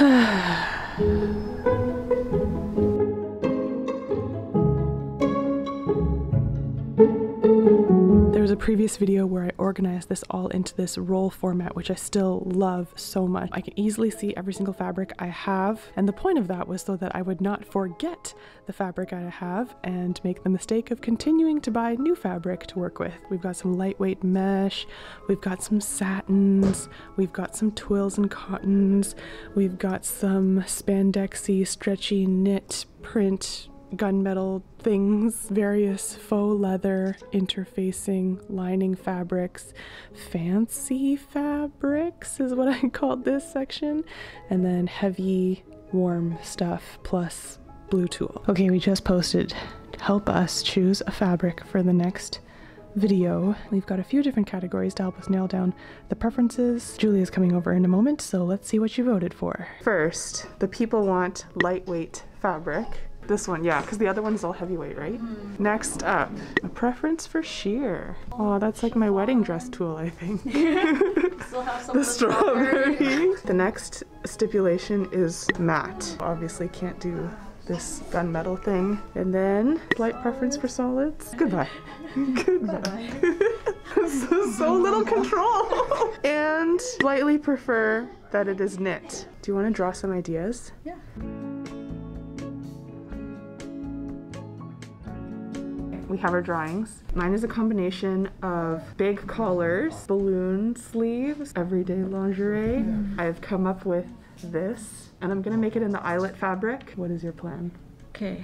a previous video where I organized this all into this roll format, which I still love so much. I can easily see every single fabric I have. And the point of that was so that I would not forget the fabric I have and make the mistake of continuing to buy new fabric to work with. We've got some lightweight mesh, we've got some satins, we've got some twills and cottons, we've got some spandexy, stretchy knit print gunmetal things, various faux leather interfacing lining fabrics, fancy fabrics is what I called this section, and then heavy warm stuff plus blue tulle. Okay, we just posted help us choose a fabric for the next video. We've got a few different categories to help us nail down the preferences. Julia's coming over in a moment, so let's see what you voted for. First, the people want lightweight fabric. This one, yeah, because the other one's all heavyweight, right? Mm. Next up, a preference for sheer. Oh, that's like my wedding dress tulle, I think. the strawberry. the next stipulation is matte. Obviously can't do this gunmetal thing. And then slight preference for solids. Goodbye. Goodbye. so, so little control. and slightly prefer that it is knit. Do you want to draw some ideas? Yeah. We have our drawings. Mine is a combination of big collars, balloon sleeves, everyday lingerie. I've come up with this and I'm gonna make it in the eyelet fabric. What is your plan? Okay.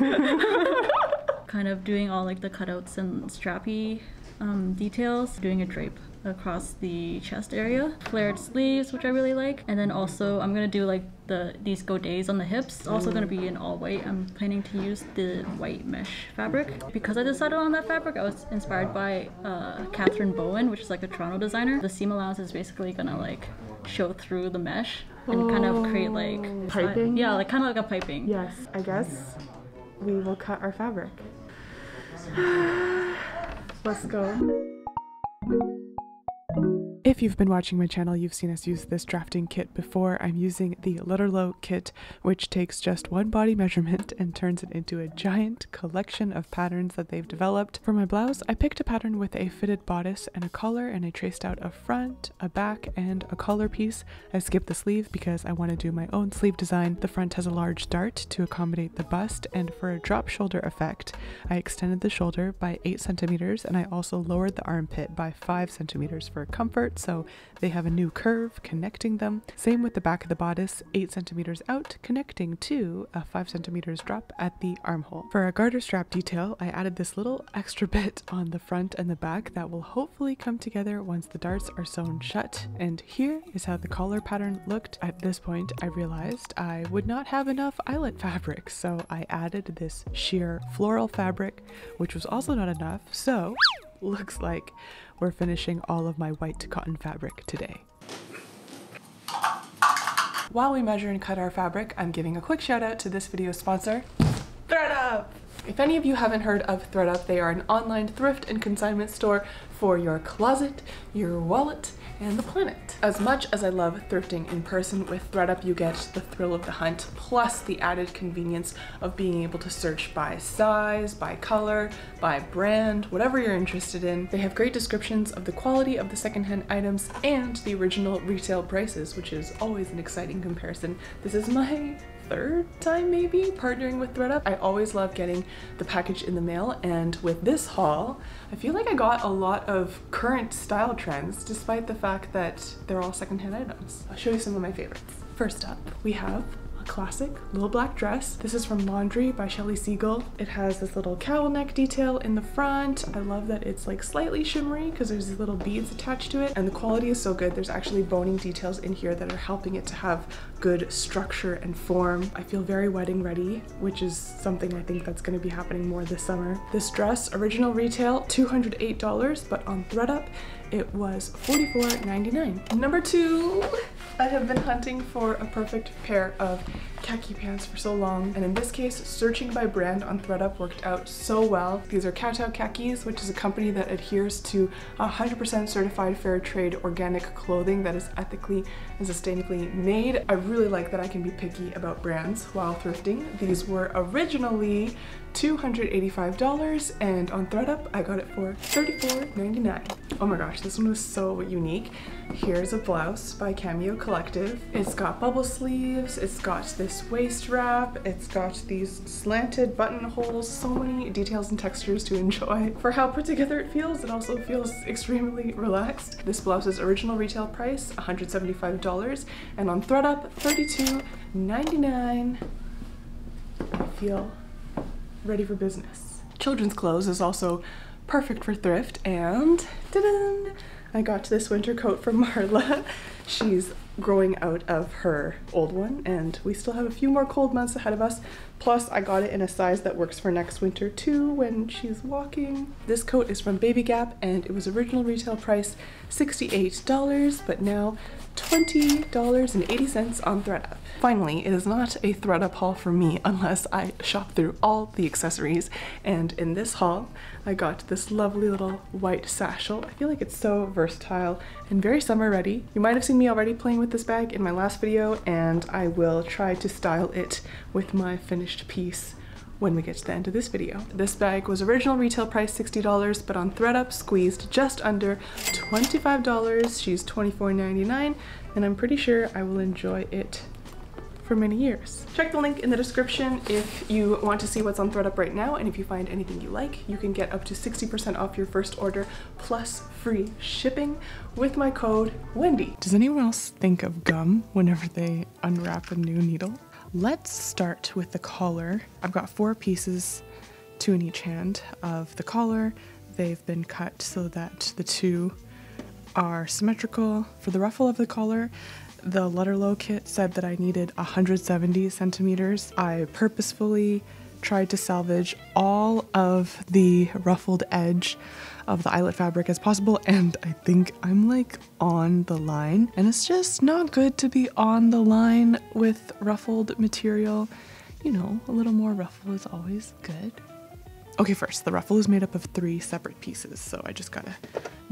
kind of doing all like the cutouts and strappy um, details, doing a drape across the chest area. Flared sleeves, which I really like. And then also I'm gonna do like the these godets on the hips. It's also gonna be in all white. I'm planning to use the white mesh fabric. Because I decided on that fabric, I was inspired by uh, Catherine Bowen, which is like a Toronto designer. The seam allowance is basically gonna like show through the mesh and kind of create like piping. Yeah, like kind of like a piping. Yes, I guess we will cut our fabric. Let's go. If you've been watching my channel, you've seen us use this drafting kit before. I'm using the Lutterloh kit, which takes just one body measurement and turns it into a giant collection of patterns that they've developed. For my blouse, I picked a pattern with a fitted bodice and a collar, and I traced out a front, a back, and a collar piece. I skipped the sleeve because I want to do my own sleeve design. The front has a large dart to accommodate the bust, and for a drop shoulder effect, I extended the shoulder by 8 centimeters, and I also lowered the armpit by 5 centimeters for comfort so they have a new curve connecting them. Same with the back of the bodice, 8 centimeters out, connecting to a 5 centimeters drop at the armhole. For a garter strap detail, I added this little extra bit on the front and the back that will hopefully come together once the darts are sewn shut. And here is how the collar pattern looked. At this point, I realized I would not have enough eyelet fabric, so I added this sheer floral fabric, which was also not enough, so looks like we're finishing all of my white cotton fabric today. While we measure and cut our fabric, I'm giving a quick shout out to this video sponsor, ThredUp! If any of you haven't heard of ThredUp, they are an online thrift and consignment store for your closet, your wallet, and the planet. As much as I love thrifting in person, with ThredUp you get the thrill of the hunt, plus the added convenience of being able to search by size, by color, by brand, whatever you're interested in. They have great descriptions of the quality of the secondhand items and the original retail prices, which is always an exciting comparison. This is my third time maybe partnering with ThredUp. I always love getting the package in the mail and with this haul, I feel like I got a lot of current style trends despite the fact that they're all secondhand items. I'll show you some of my favorites. First up, we have classic little black dress. This is from Laundry by Shelli Segal. It has this little cowl neck detail in the front. I love that it's like slightly shimmery because there's these little beads attached to it and the quality is so good. There's actually boning details in here that are helping it to have good structure and form. I feel very wedding ready, which is something I think that's gonna be happening more this summer. This dress, original retail, $208, but on ThredUp, it was $44.99. Number two, I have been hunting for a perfect pair of khaki pants for so long, and in this case, searching by brand on ThredUp worked out so well. These are Kowtow Khakis, which is a company that adheres to 100% certified fair trade organic clothing that is ethically and sustainably made. I really like that I can be picky about brands while thrifting. These were originally $285 and on ThredUp I got it for $34.99. Oh my gosh, this one was so unique. Here's a blouse by Cameo Collective. It's got bubble sleeves, it's got this waist wrap, it's got these slanted buttonholes, so many details and textures to enjoy. For how put together it feels, it also feels extremely relaxed. This blouse's original retail price, $175, and on ThredUp, $32.99. I feel ready for business. Children's clothes is also perfect for thrift and I got this winter coat from Marla. She's growing out of her old one and we still have a few more cold months ahead of us. Plus I got it in a size that works for next winter too when she's walking. This coat is from Baby Gap and it was original retail price $68 but now $20.80 on ThredUp. Finally, it is not a ThredUp haul for me unless I shop through all the accessories and in this haul I got this lovely little white satchel. I feel like it's so versatile and very summer ready. You might have seen me already playing with this bag in my last video and I will try to style it with my finished piece when we get to the end of this video. This bag was original retail price $60, but on ThredUp squeezed just under $25. She's $24.99, and I'm pretty sure I will enjoy it for many years. Check the link in the description if you want to see what's on ThredUp right now and if you find anything you like, you can get up to 60% off your first order plus free shipping with my code Wendy. Does anyone else think of gum whenever they unwrap a new needle? Let's start with the collar. I've got four pieces, two in each hand of the collar. They've been cut so that the two are symmetrical. For the ruffle of the collar, the Lutterloh kit said that I needed 170 centimeters. I purposefully tried to salvage all of the ruffled edge of the eyelet fabric as possible and I think I'm like on the line and it's just not good to be on the line with ruffled material. You know, a little more ruffle is always good. Okay, first, the ruffle is made up of three separate pieces, so I just gotta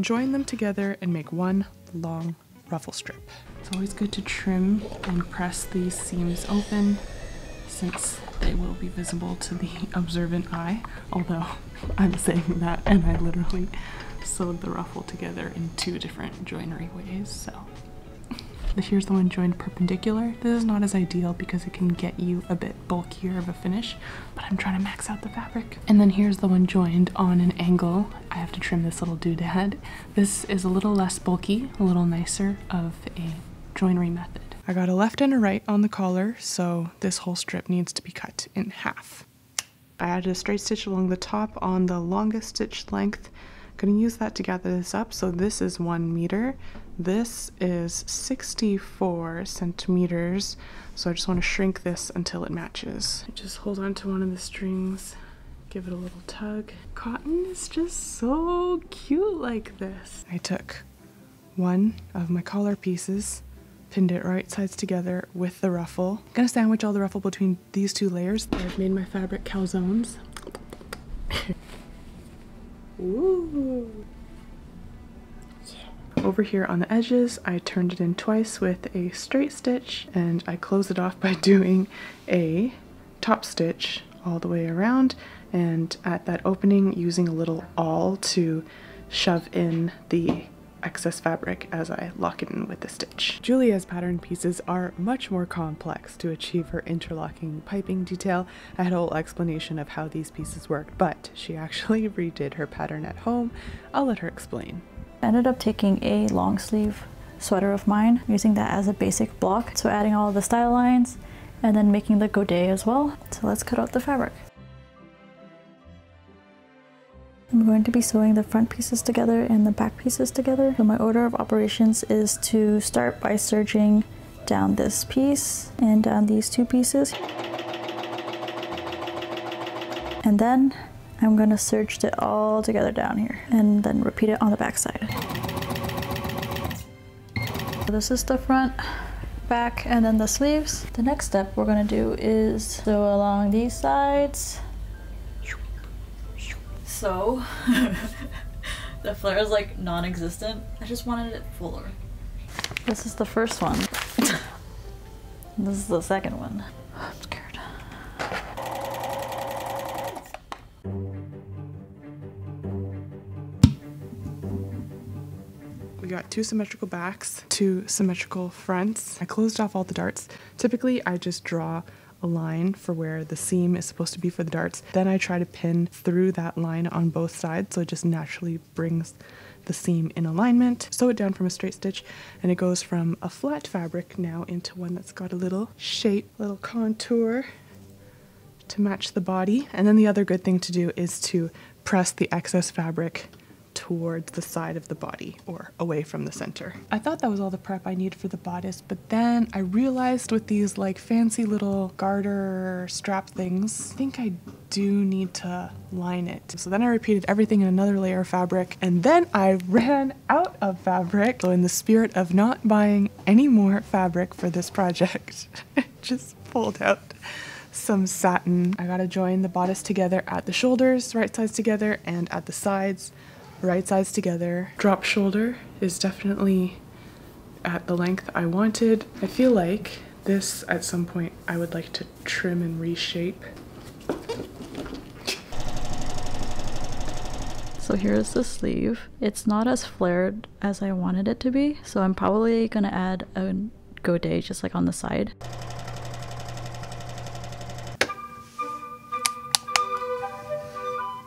join them together and make one long ruffle strip. It's always good to trim and press these seams open since they will be visible to the observant eye, although I'm saying that and I literally sewed the ruffle together in two different joinery ways, so. Here's the one joined perpendicular. This is not as ideal because it can get you a bit bulkier of a finish, but I'm trying to max out the fabric. And then here's the one joined on an angle. I have to trim this little doodad. This is a little less bulky, a little nicer of a joinery method. I got a left and a right on the collar, so this whole strip needs to be cut in half. I added a straight stitch along the top on the longest stitch length. I'm gonna use that to gather this up. So this is one meter. This is 64 centimeters. So I just wanna shrink this until it matches. Just hold on to one of the strings, give it a little tug. Cotton is just so cute like this. I took one of my collar pieces pinned it right sides together with the ruffle. I'm gonna sandwich all the ruffle between these two layers. I've made my fabric calzones. Ooh. Over here on the edges, I turned it in twice with a straight stitch and I close it off by doing a top stitch all the way around and at that opening using a little awl to shove in the excess fabric as I lock it in with the stitch. Julia's pattern pieces are much more complex to achieve her interlocking piping detail. I had a whole explanation of how these pieces worked, but she actually redid her pattern at home. I'll let her explain. I ended up taking a long sleeve sweater of mine, using that as a basic block. So adding all the style lines and then making the godet as well. So let's cut out the fabric. I'm going to be sewing the front pieces together and the back pieces together. So my order of operations is to start by serging down this piece and down these two pieces. And then I'm going to serge it all together down here and then repeat it on the back side. So this is the front, back and then the sleeves. The next step we're gonna do is sew along these sides. So, the flare is like non-existent. I just wanted it fuller. This is the first one. this is the second one. I'm scared. We got two symmetrical backs, two symmetrical fronts. I closed off all the darts. Typically, I just draw a line for where the seam is supposed to be for the darts. Then I try to pin through that line on both sides so it just naturally brings the seam in alignment. Sew it down from a straight stitch and it goes from a flat fabric now into one that's got a little shape, little contour to match the body. And then the other good thing to do is to press the excess fabric towards the side of the body or away from the center. I thought that was all the prep I needed for the bodice, but then I realized with these like fancy little garter strap things, I think I do need to line it. So then I repeated everything in another layer of fabric and then I ran out of fabric. So in the spirit of not buying any more fabric for this project, just pulled out some satin. I gotta join the bodice together at the shoulders, right sides together, and at the sides right sides together. Drop shoulder is definitely at the length I wanted. I feel like this at some point I would like to trim and reshape. So here's the sleeve. It's not as flared as I wanted it to be, so I'm probably gonna add a godet just like on the side.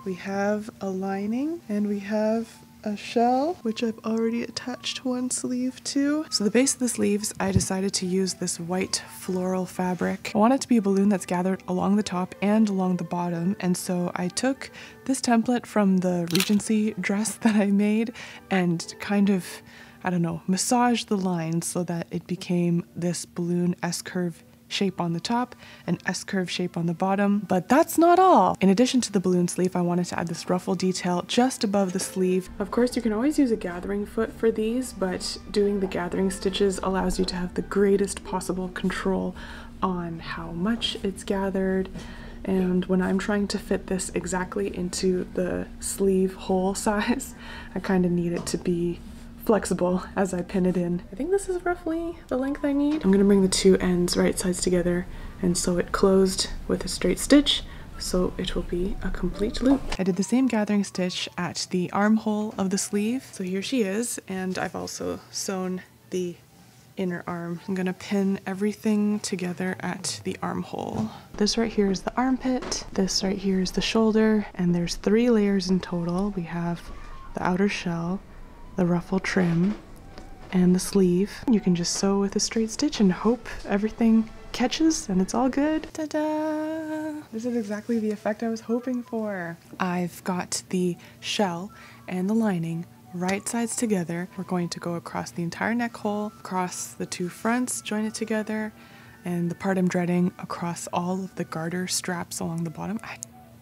We have a lining and we have a shell, which I've already attached one sleeve to. So the base of the sleeves, I decided to use this white floral fabric. I want it to be a balloon that's gathered along the top and along the bottom. And so I took this template from the Regency dress that I made and kind of, I don't know, massaged the lines so that it became this balloon S-curve shape on the top, an S-curve shape on the bottom, but that's not all. In addition to the balloon sleeve, I wanted to add this ruffle detail just above the sleeve. Of course, you can always use a gathering foot for these, but doing the gathering stitches allows you to have the greatest possible control on how much it's gathered, and when I'm trying to fit this exactly into the sleeve hole size, I kind of need it to be flexible as I pin it in. I think this is roughly the length I need. I'm gonna bring the two ends right sides together and sew it closed with a straight stitch so it will be a complete loop. I did the same gathering stitch at the armhole of the sleeve. So here she is and I've also sewn the inner arm. I'm gonna pin everything together at the armhole. This right here is the armpit, this right here is the shoulder, and there's three layers in total. We have the outer shell, the ruffle trim and the sleeve. You can just sew with a straight stitch and hope everything catches and it's all good. Ta-da! This is exactly the effect I was hoping for. I've got the shell and the lining right sides together. We're going to go across the entire neck hole, across the two fronts, join it together, and the part I'm dreading across all of the garter straps along the bottom. I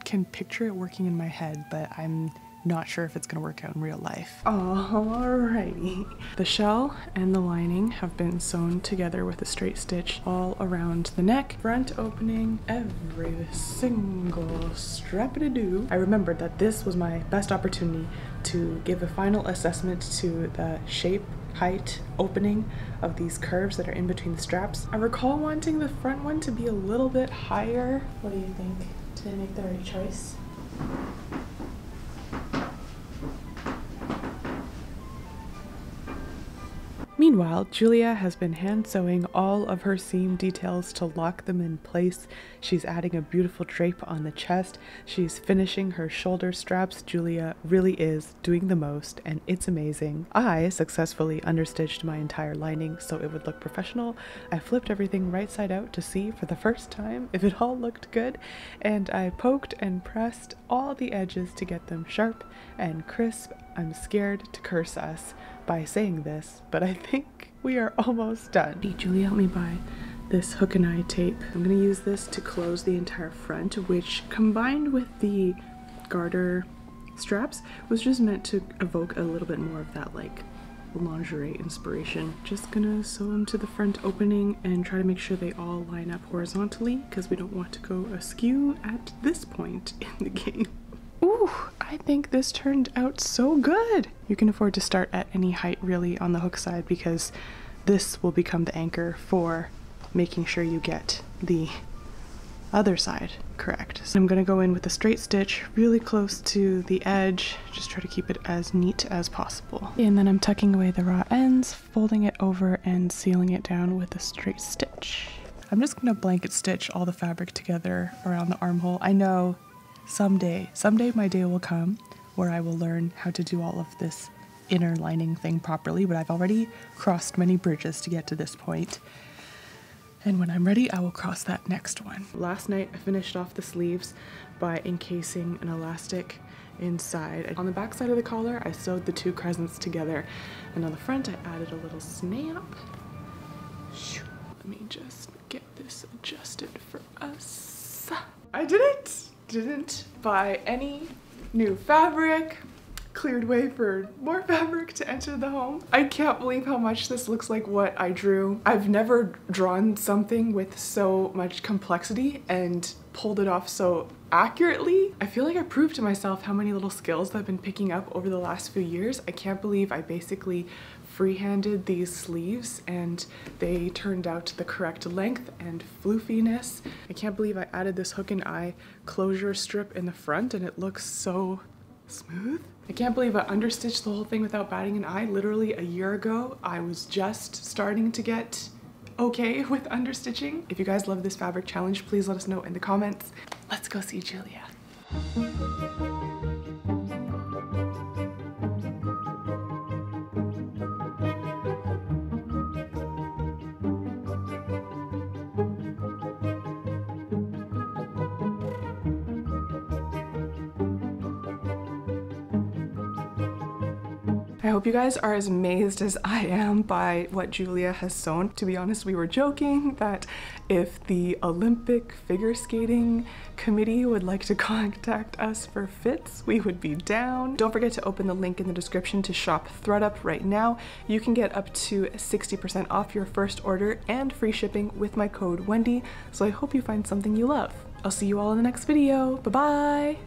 can picture it working in my head, but I'm not sure if it's gonna work out in real life. Alrighty. The shell and the lining have been sewn together with a straight stitch all around the neck, front opening, every single strap-a-doo. I remembered that this was my best opportunity to give a final assessment to the shape height opening of these curves that are in between the straps. I recall wanting the front one to be a little bit higher. What do you think? Did I make the right choice? Meanwhile, Julia has been hand sewing all of her seam details to lock them in place. She's adding a beautiful drape on the chest. She's finishing her shoulder straps. Julia really is doing the most, and it's amazing. I successfully understitched my entire lining so it would look professional. I flipped everything right side out to see for the first time if it all looked good, and I poked and pressed all the edges to get them sharp and crisp. I'm scared to curse us by saying this, but I think we are almost done. Hey, Julie, help me buy this hook and eye tape. I'm gonna use this to close the entire front, which combined with the garter straps was just meant to evoke a little bit more of that like lingerie inspiration. Just gonna sew them to the front opening and try to make sure they all line up horizontally because we don't want to go askew at this point in the game. Ooh, I think this turned out so good. You can afford to start at any height really on the hook side because this will become the anchor for making sure you get the other side correct. So I'm gonna go in with a straight stitch really close to the edge, just try to keep it as neat as possible. And then I'm tucking away the raw ends, folding it over and sealing it down with a straight stitch. I'm just gonna blanket stitch all the fabric together around the armhole. I know someday, someday my day will come where I will learn how to do all of this inner lining thing properly, but I've already crossed many bridges to get to this point. And when I'm ready, I will cross that next one. Last night, I finished off the sleeves by encasing an elastic inside. On the back side of the collar, I sewed the two crescents together. And on the front, I added a little snap. Let me just get this adjusted for us. I didn't, didn't buy any new fabric cleared way for more fabric to enter the home. I can't believe how much this looks like what I drew. I've never drawn something with so much complexity and pulled it off so accurately. I feel like I proved to myself how many little skills I've been picking up over the last few years. I can't believe I basically freehanded these sleeves and they turned out the correct length and floofiness. I can't believe I added this hook and eye closure strip in the front and it looks so smooth. I can't believe I understitched the whole thing without batting an eye. Literally a year ago, I was just starting to get okay with understitching. If you guys love this fabric challenge, please let us know in the comments. Let's go see Julia. You guys are as amazed as I am by what Julia has sewn. To be honest, we were joking that if the Olympic figure skating committee would like to contact us for fits, we would be down. Don't forget to open the link in the description to shop ThredUp right now. You can get up to 60% off your first order and free shipping with my code Wendy, so I hope you find something you love. I'll see you all in the next video. Bye-bye!